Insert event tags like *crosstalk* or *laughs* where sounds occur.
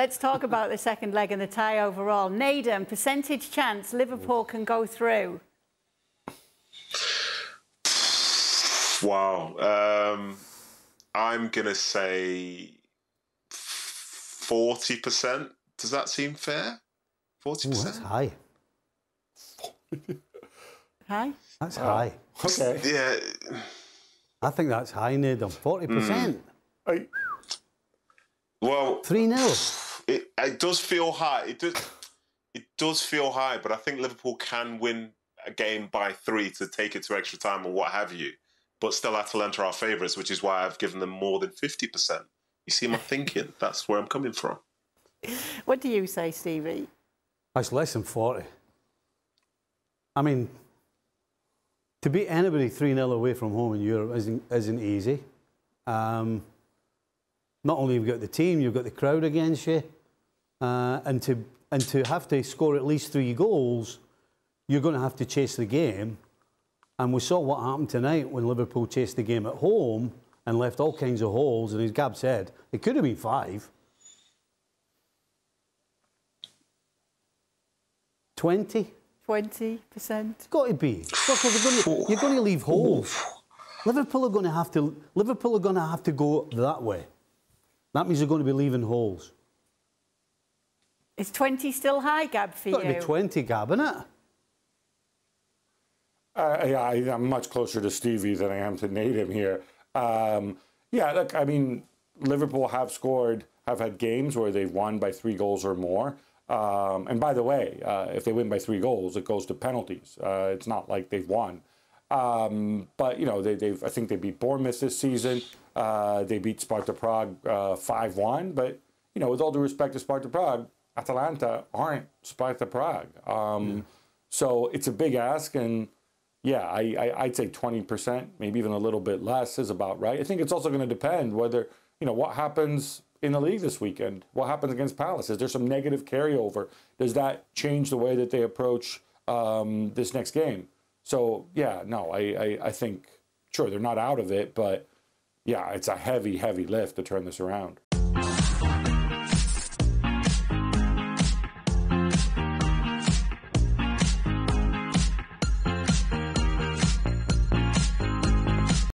let's talk about the second leg and the tie overall. Nedum, percentage chance Liverpool can go through. Wow. Um, I'm gonna say forty percent. Does that seem fair? Forty Ooh, that's percent. high. *laughs* Hi. That's high. Okay. Yeah. I think that's high, Nedum. Forty percent. I, Well, Three 0 it, it does feel high. It does. It does feel high, but I think Liverpool can win a game by three to take it to extra time or what have you. But still, Atalanta are favourites, which is why I've given them more than fifty percent. You see my thinking? That's where I'm coming from. *laughs* What do you say, Stevie? That's less than forty. I mean, to beat anybody three 0 away from home in Europe isn't isn't easy. Um, not only you've you got the team, you've got the crowd against you, uh, and to and to have to score at least three goals, you're going to have to chase the game. And we saw what happened tonight when Liverpool chased the game at home and left all kinds of holes. And as Gab said, it could have been five. 20? 20%? It's got to be. Because you're going to, you're going to leave holes. Liverpool are going to have to. Liverpool are going to have to go that way. That means they're going to be leaving holes. Is 20 still high, Gab, for It's got to you? be 20, Gab, isn't it? Uh, yeah, I, I'm much closer to Stevie than I am to Nedum here. Um, yeah, look, I mean, Liverpool have scored, have had games where they've won by three goals or more. Um, and by the way, uh, if they win by three goals, it goes to penalties. Uh, it's not like they've won. Um, but you know, they, they've I think they beat Bournemouth this season. Uh, they beat Sparta Prague five one. But you know, with all due respect to Sparta Prague, Atalanta aren't Sparta Prague. Um, So it's a big ask, and yeah, I, I I'd say twenty percent, maybe even a little bit less, is about right. I think it's also going to depend whether you know what happens in the league this weekend. What happens against Palace? Is there some negative carryover? Does that change the way that they approach um, this next game? So yeah, no, I, I I think sure they're not out of it, but yeah, it's a heavy heavy lift to turn this around.